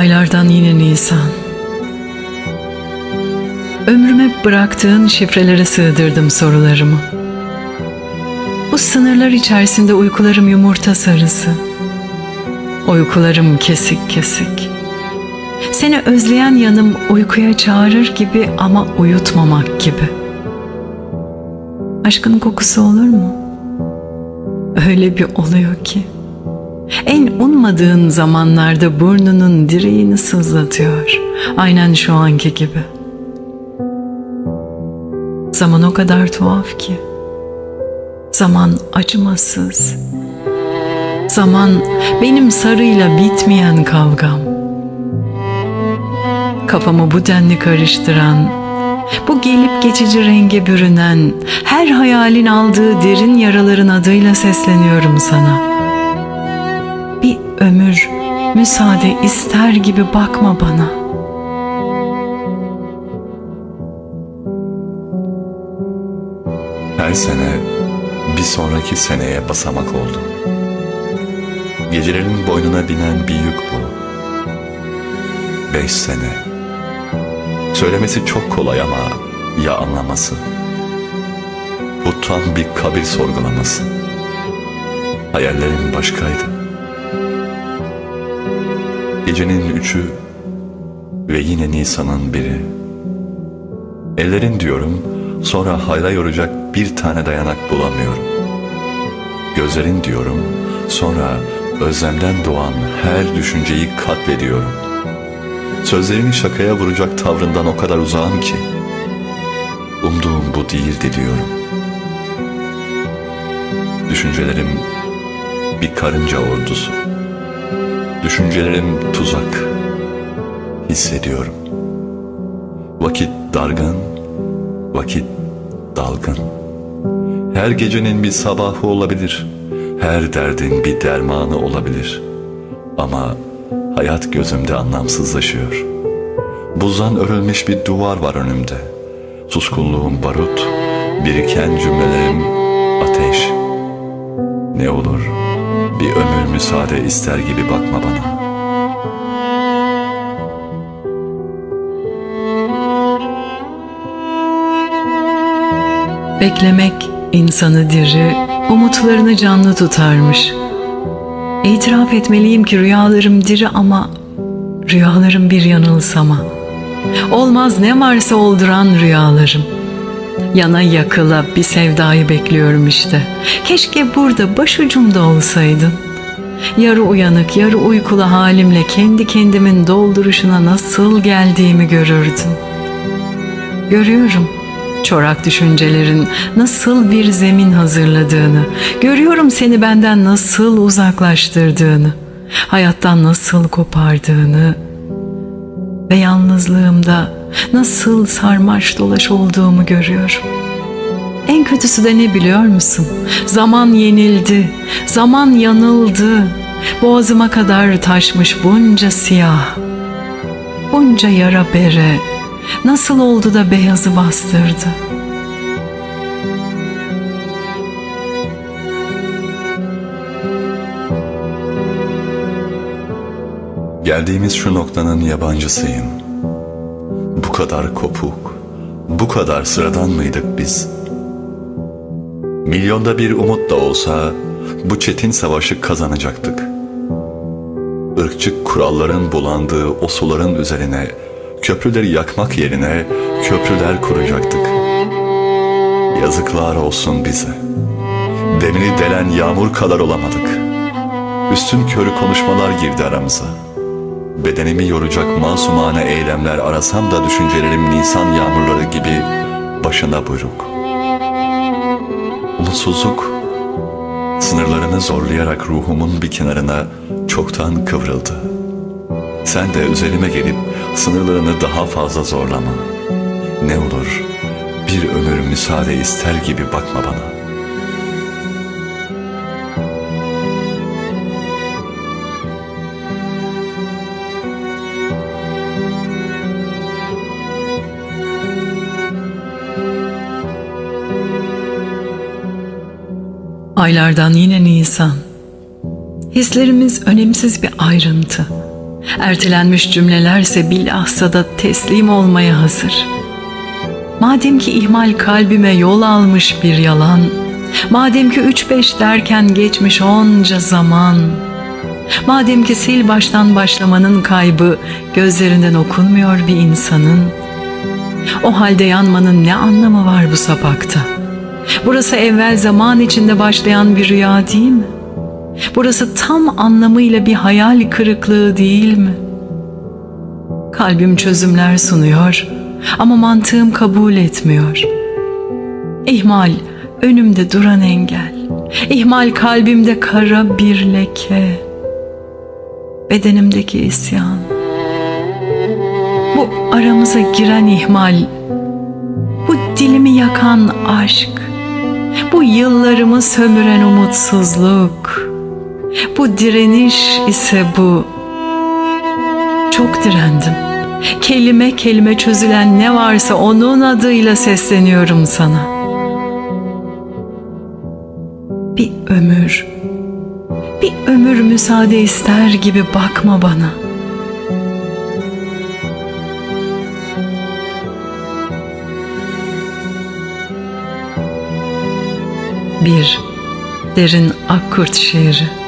Aylardan yine Nisan. Ömrüme bıraktığın şifrelere sığdırdım sorularımı. Bu sınırlar içerisinde uykularım yumurta sarısı. Uykularım kesik kesik. Seni özleyen yanım uykuya çağırır gibi ama uyutmamak gibi. Aşkın kokusu olur mu? Öyle bir oluyor ki. En ummadığın zamanlarda burnunun direğini sızlatıyor. Aynen şu anki gibi. Zaman o kadar tuhaf ki. Zaman acımasız. Zaman benim sarıyla bitmeyen kavgam. Kafamı bu denli karıştıran, bu gelip geçici renge bürünen, her hayalin aldığı derin yaraların adıyla sesleniyorum sana. Müsaade ister gibi bakma bana.'' Her sene bir sonraki seneye basamak oldu. Gecelerin boynuna binen bir yük bu. Beş sene. Söylemesi çok kolay ama ya anlaması? Bu tam bir kabir sorgulaması. Hayallerim başkaydı. Gecenin üçü ve yine Nisan'ın biri. Ellerin diyorum sonra hayra yoracak bir tane dayanak bulamıyorum. Gözlerin diyorum sonra özlemden doğan her düşünceyi katlediyorum. Sözlerini şakaya vuracak tavrından o kadar uzağım ki umduğum bu değildi diyorum. Düşüncelerim bir karınca ordusu. Düşüncelerim tuzak. Hissediyorum. Vakit dargın, vakit dalgın. Her gecenin bir sabahı olabilir. Her derdin bir dermanı olabilir. Ama hayat gözümde anlamsızlaşıyor. Buzdan örülmüş bir duvar var önümde. Suskunluğum barut, biriken cümlelerim ateş. Ne olur bir ömür müsaade ister gibi bakma bana.'' Beklemek insanı diri, umutlarını canlı tutarmış. İtiraf etmeliyim ki rüyalarım diri ama rüyalarım bir yanılsama. Olmaz ne varsa olduran rüyalarım. Yana yakıla bir sevdayı bekliyorum işte. Keşke burada başucumda olsaydın. Yarı uyanık, yarı uykulu halimle kendi kendimin dolduruşuna nasıl geldiğimi görürdün. Görüyorum.'' çorak düşüncelerin nasıl bir zemin hazırladığını, görüyorum seni benden nasıl uzaklaştırdığını, hayattan nasıl kopardığını ve yalnızlığımda nasıl sarmaş dolaş olduğumu görüyorum. En kötüsü de ne biliyor musun? Zaman yenildi, zaman yanıldı. Boğazıma kadar taşmış bunca siyah, bunca yara bere, Nasıl oldu da beyazı bastırdı? Geldiğimiz şu noktanın yabancısıyım. Bu kadar kopuk, bu kadar sıradan mıydık biz? Milyonda bir umut da olsa bu çetin savaşı kazanacaktık. Irkçı kuralların bulandığı o suların üzerine köprüleri yakmak yerine köprüler kuracaktık. Yazıklar olsun bize. Demini delen yağmur kadar olamadık. Üstün körü konuşmalar girdi aramıza. Bedenimi yoracak masumane eylemler arasam da düşüncelerim Nisan yağmurları gibi başına buyruk. Umutsuzluk sınırlarını zorlayarak ruhumun bir kenarına çoktan kıvrıldı. Sen de üzerime gelip Sınırlarını daha fazla zorlama. Ne olur bir ömür müsaade ister gibi bakma bana. Aylardan yine Nisan. Hislerimiz önemsiz bir ayrıntı. Ertelenmiş cümlelerse bilhassa da teslim olmaya hazır. Madem ki ihmal kalbime yol almış bir yalan, madem ki üç beş derken geçmiş onca zaman, madem ki sil baştan başlamanın kaybı gözlerinden okunmuyor bir insanın, o halde yanmanın ne anlamı var bu sapakta? Burası evvel zaman içinde başlayan bir rüya değil mi? Burası tam anlamıyla bir hayal kırıklığı değil mi? Kalbim çözümler sunuyor ama mantığım kabul etmiyor. İhmal önümde duran engel. İhmal kalbimde kara bir leke. Bedenimdeki isyan. Bu aramıza giren ihmal. Bu dilimi yakan aşk. Bu yıllarımı sömüren umutsuzluk. Bu direniş ise bu. Çok direndim. Kelime kelime çözülen ne varsa onun adıyla sesleniyorum sana. Bir ömür, bir ömür müsaade ister gibi bakma bana. Bir derin akkurt şiiri.